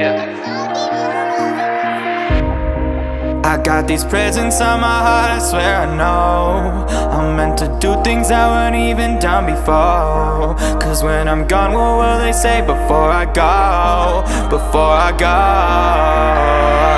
Yeah. I got these presents on my heart, I swear I know I'm meant to do things I weren't even done before Cause when I'm gone, what will they say before I go? Before I go